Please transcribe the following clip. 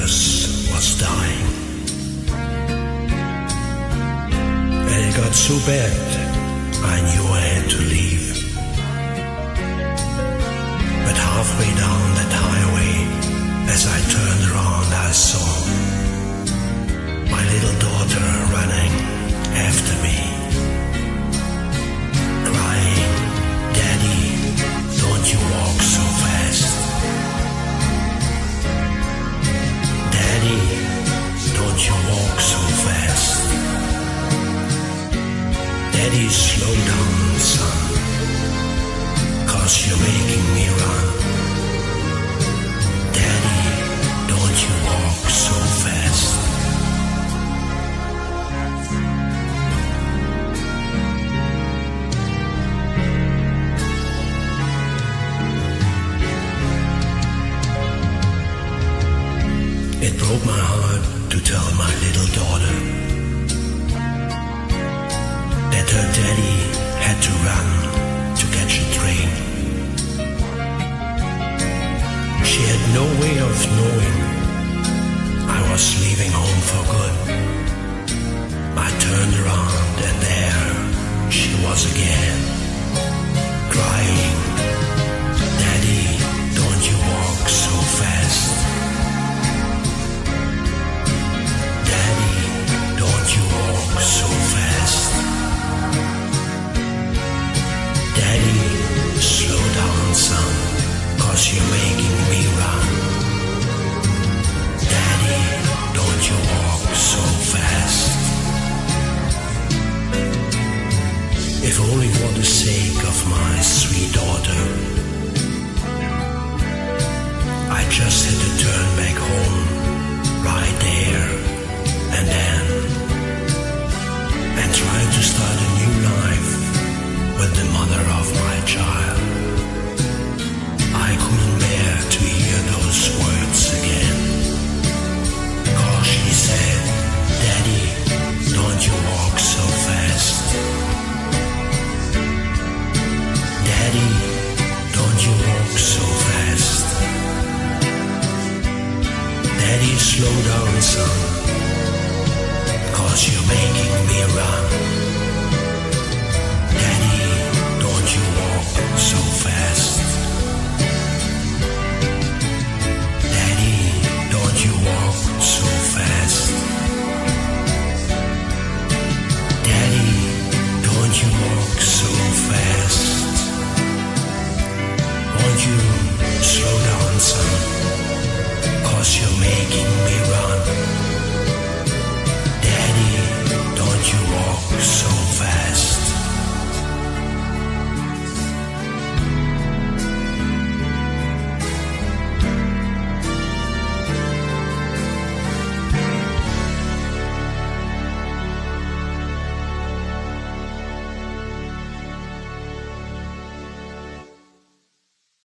universe was dying. And it got so bad, I knew I had to leave. But halfway down that Daddy, slow down, son, cause you're making me run. Daddy, don't you walk so fast. It broke my heart to tell my little daughter her daddy had to run to catch a train. She had no way of knowing I was leaving home for good. I turned around and there she was again, daughter. Daddy, slow down, son, cause you're making me run. Dogs.